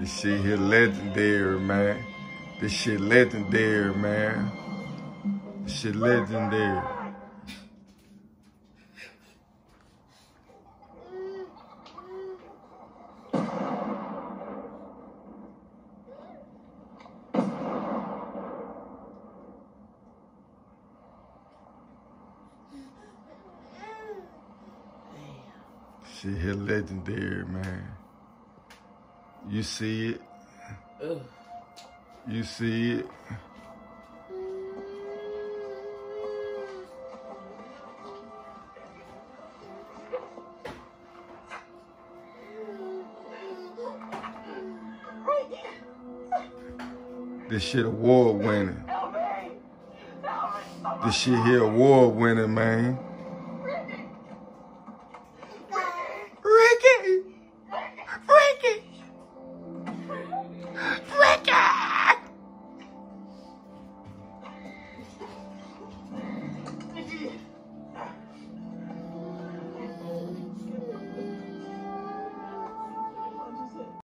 This shit here legendary, man. This shit legendary, man. This shit legendary. Shit here legendary, man. You see it. Ugh. You see it. This shit award winning. This shit here award winning, man.